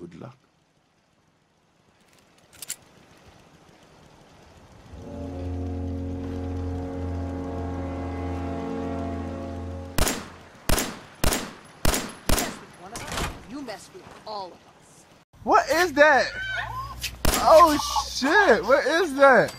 Good luck. What is that? Oh shit! What is that?